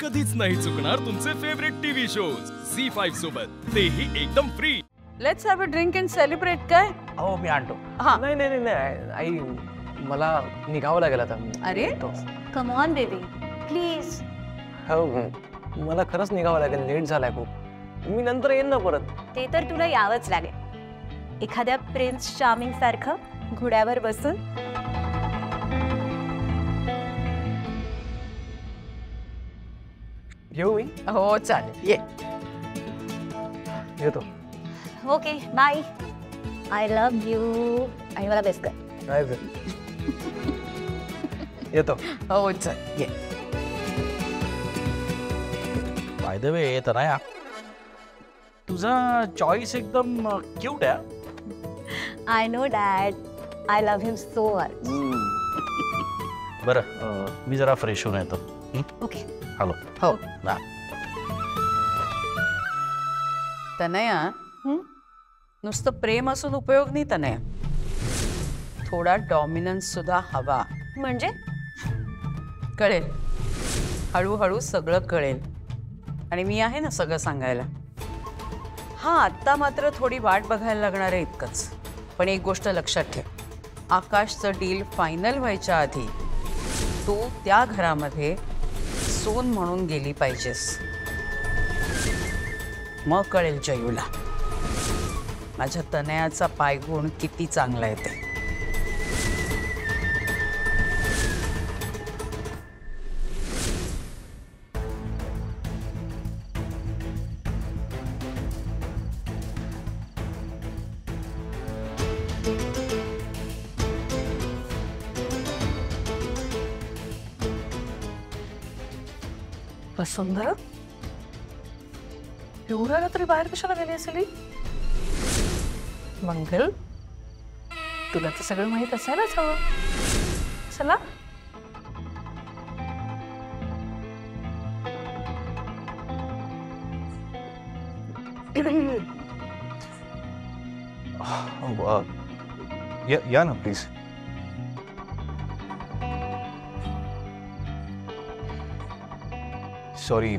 कधीच नाही चुकणार तुमचे favourite TV shows Zee five सोबत. तेही एकदम free let's have a drink and celebrate काय? हो मी आणतो. हा. नाही नाही नाही, नाही. आई मला निघावं लागेल आता. अरे? कम ऑन बेबी प्लीज हो मला खरंच निघावं लागेल. लेट झालाय खूप. मी नंतर येईन ना परत. ते तर तुला यावंच लागेल. एखाद्या प्रिन्स चार्मिंग सारखं घोड्यावर बसून येऊ मी? हो चालेल. ये. येतो. Okay bye. I love you आणि मला बेस्ट कर? येतो. हो चल. ये. बाय द वे तनया तुझा चॉईस एकदम क्यूट आहे. I know dad I love him so much बरं मी जरा फ्रेश होऊन येतो? ओके. हॅलो. हो. हा. तनया. नुसतं प्रेम असून उपयोग नाही तनया. थोडा डॉमिनन्स सुद्धा हवा. म्हणजे? कळेल. हळूहळू सगळं कळेल. आणि मी आहे ना सगळं सांगायला. हा आत्ता मात्र थोडी वाट बघायला लागणार आहे इतकंच. पण एक गोष्ट लक्षात ठेव. आकाशचं डील फायनल व्हायच्या आधी तू त्या घरामध्ये सोन म्हणून गेली पाहिजेस. मग कळेल जयूला. माझ्या तनयाचा पायगुण किती चांगला आहे वसुंधरा एवढ्या रात्री बाहेर कशाला गेली असेल? मंगल तुला तर सगळं माहित असायलाच हवं चला. या या ना प्लीज़ सॉरी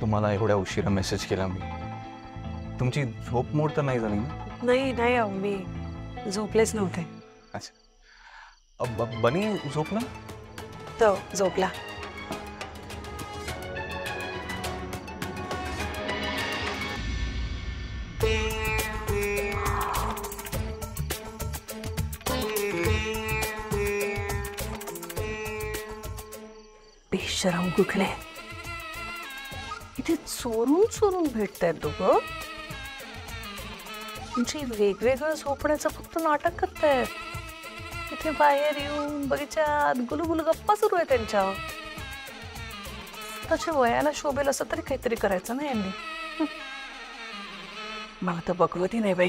तुम्हाला एवढ्या उशिरा मेसेज केला मी. तुमची झोप मोड तर नाही झाली ना? नाही नाही अहो मी झोपलेच नव्हते. अच्छा. अ, ब- बनी झोपला? तो झोपला. बेशरम कुठले इथे चोरून चोरून भेटतायत दोघं. म्हणजे वेगवेगळं झोपण्याचं फक्त नाटक करतायत. इथे बाहेर येऊन बगीच्यात गुलगुल गप्पा सुरू आहे त्यांच्या. त्याच्या वयाला शोभेल असं तरी काहीतरी करायचं ना यांनी. मला तर बघवती नाही बाई.